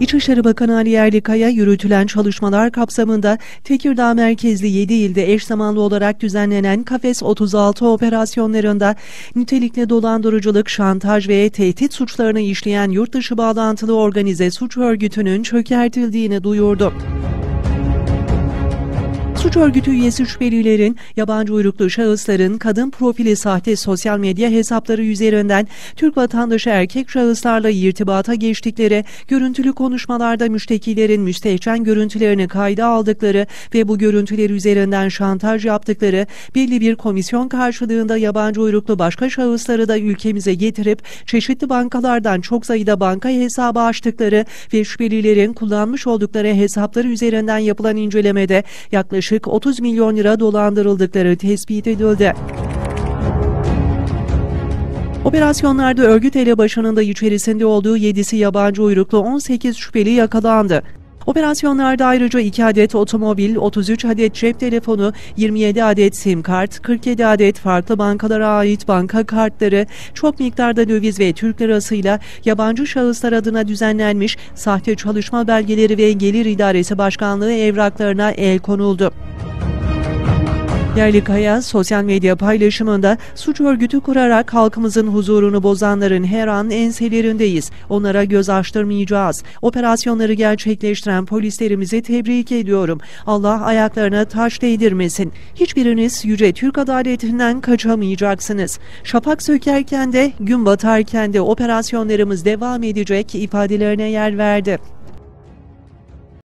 İçişleri Bakanı Ali Yerlikaya yürütülen çalışmalar kapsamında Tekirdağ merkezli 7 ilde eş zamanlı olarak düzenlenen Kafes 36 operasyonlarında nitelikli dolandırıcılık, şantaj ve tehdit suçlarını işleyen yurt dışı bağlantılı organize suç örgütünün çökertildiğini duyurdu. Suç örgütü üyesi şüphelilerin, yabancı uyruklu şahısların kadın profili sahte sosyal medya hesapları üzerinden Türk vatandaşı erkek şahıslarla irtibata geçtikleri, görüntülü konuşmalarda müştekilerin müstehcen görüntülerini kayda aldıkları ve bu görüntüler üzerinden şantaj yaptıkları, belli bir komisyon karşılığında yabancı uyruklu başka şahısları da ülkemize getirip çeşitli bankalardan çok sayıda banka hesabı açtıkları ve şüphelilerin kullanmış oldukları hesapları üzerinden yapılan incelemede yaklaşık yaklaşık 30 milyon lira dolandırıldıkları tespit edildi. Operasyonlarda örgüt elebaşının da içerisinde olduğu 7'si yabancı uyruklu 18 şüpheli yakalandı. Operasyonlarda ayrıca 2 adet otomobil, 33 adet cep telefonu, 27 adet sim kart, 47 adet farklı bankalara ait banka kartları, çok miktarda döviz ve Türk lirasıyla yabancı şahıslar adına düzenlenmiş sahte çalışma belgeleri ve Gelir İdaresi Başkanlığı evraklarına el konuldu. Yerlikaya sosyal medya paylaşımında suç örgütü kurarak halkımızın huzurunu bozanların her an enselerindeyiz. Onlara göz açtırmayacağız. Operasyonları gerçekleştiren polislerimizi tebrik ediyorum. Allah ayaklarına taş değdirmesin. Hiçbiriniz yüce Türk adaletinden kaçamayacaksınız. Şafak sökerken de gün batarken de operasyonlarımız devam edecek ifadelerine yer verdi.